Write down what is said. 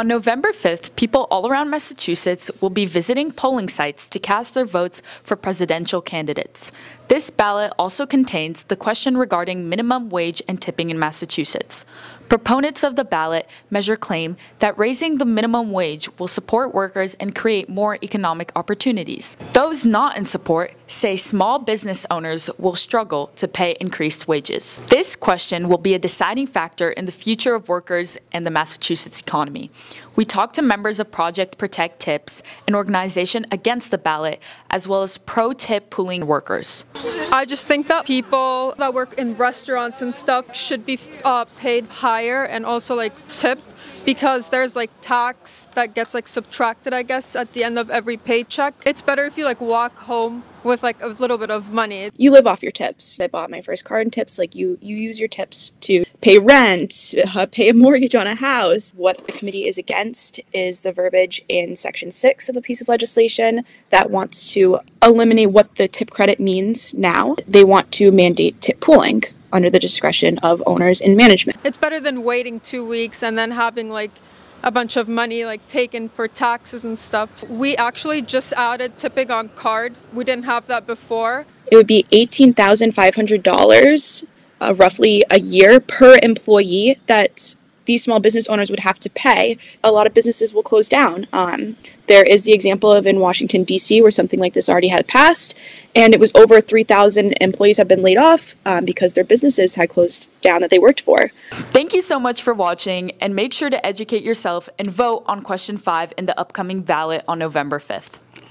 On November 5th, people all around Massachusetts will be visiting polling sites to cast their votes for presidential candidates. This ballot also contains the question regarding minimum wage and tipping in Massachusetts. Proponents of the ballot measure claim that raising the minimum wage will support workers and create more economic opportunities. Those not in support say small business owners will struggle to pay increased wages. This question will be a deciding factor in the future of workers and the Massachusetts economy. We talked to members of Project Protect Tips, an organization against the ballot, as well as pro tip pooling workers. I just think that people that work in restaurants and stuff should be uh, paid higher and also like tip because there's like tax that gets like subtracted I guess at the end of every paycheck. It's better if you like walk home with like a little bit of money. You live off your tips. I bought my first car in tips. Like you, you use your tips to pay rent, uh, pay a mortgage on a house. What the committee is against is the verbiage in Section Six of a piece of legislation that wants to eliminate what the tip credit means now. They want to mandate tip pooling under the discretion of owners and management. It's better than waiting two weeks and then having like a bunch of money like taken for taxes and stuff. We actually just added tipping on card. We didn't have that before. It would be $18,500 uh, roughly a year per employee that these small business owners would have to pay. A lot of businesses will close down. Um, there is the example of in Washington, D.C., where something like this already had passed, and it was over 3,000 employees have been laid off um, because their businesses had closed down that they worked for. Thank you so much for watching, and make sure to educate yourself and vote on question five in the upcoming ballot on November 5th.